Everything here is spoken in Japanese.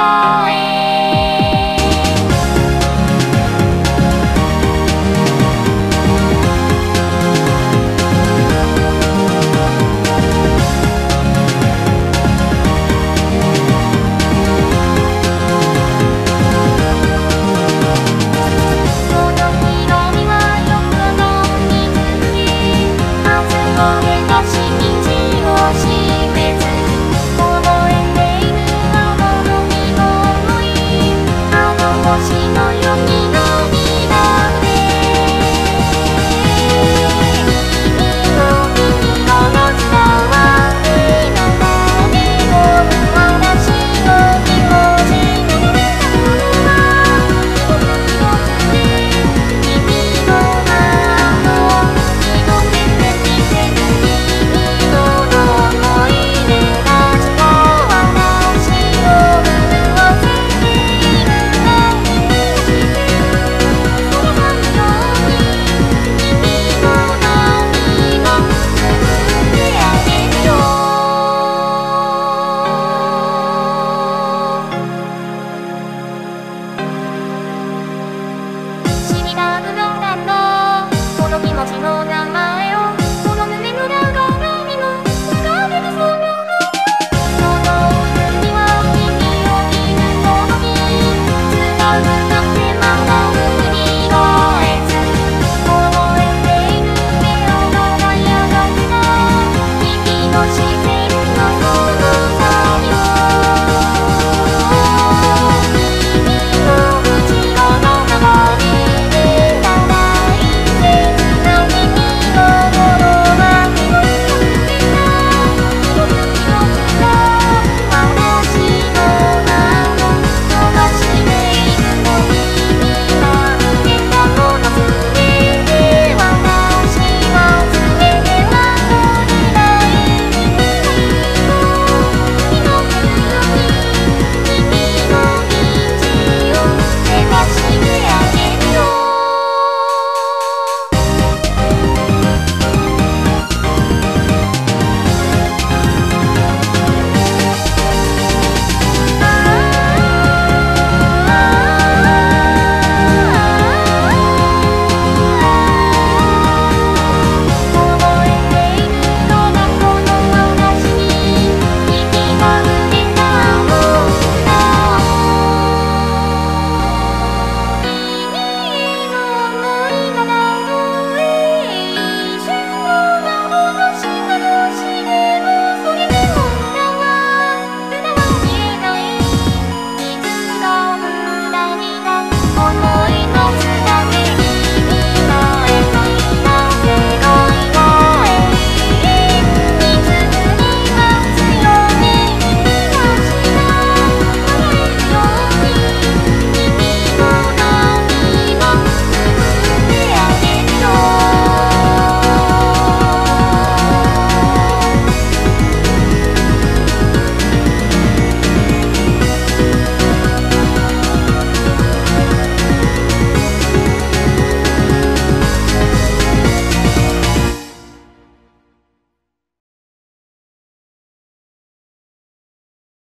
Oh, の名前